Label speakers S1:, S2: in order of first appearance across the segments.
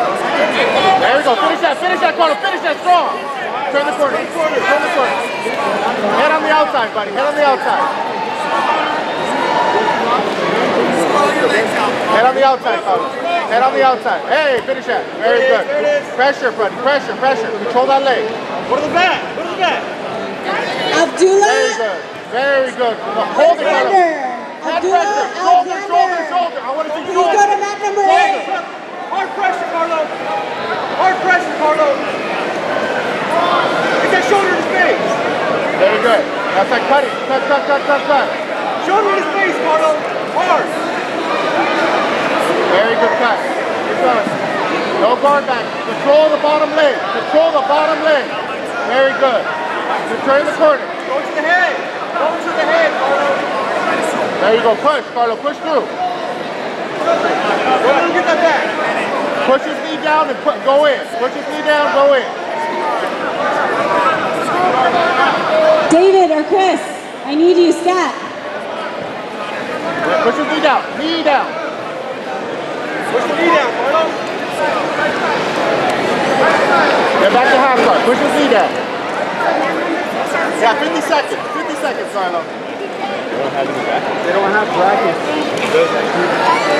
S1: There we go. Finish that. Finish that, Carlo. Finish that strong. Turn the corner. Turn the corner. Head on the outside, buddy. Head on the outside. Head on the outside, Carlo. Head on the outside. Hey, finish that. Very good. Pressure, buddy. Pressure, pressure. Control that leg.
S2: Go to the back. Go to the back.
S1: Very good. Very good. Hold it, Carlo. Head
S3: Abdullah
S1: pressure. Shoulder, shoulder, shoulder. I want to see
S3: Please go to
S1: shoulder.
S3: mat number eight.
S2: Hard pressure, Carlo. Hard pressure, Carlo. Get that shoulder his face.
S1: Very good. That's like cutting. Cut, cut, cut, cut, cut.
S2: Shoulder his face, Carlo. Hard.
S1: Very good cut. Keep going. No guard back. Control the bottom leg. Control the bottom leg. Very good. You turn the corner.
S2: Go to the head. Go to the head, Carlo.
S1: There you go. Push, Carlo. Push through.
S2: Go ahead and get that back.
S1: Push his knee down and put, go in. Push his knee down, go in.
S3: David or Chris, I need you stat.
S1: Push his knee down. Knee down.
S2: Push the knee down, Carlo.
S1: Get back to half guard. Push his knee down. Yeah, 50 seconds. 50 seconds, Carlo.
S2: They don't have brackets.
S1: Get out way. Get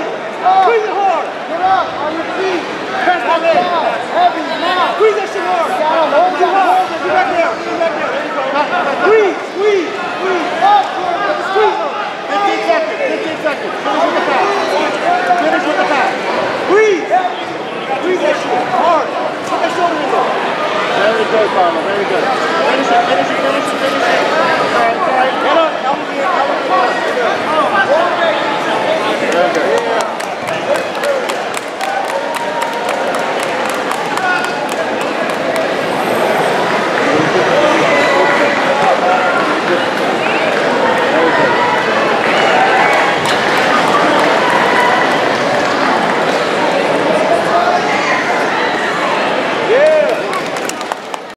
S1: Very good.
S2: Finish it, finish it, finish it, finish it.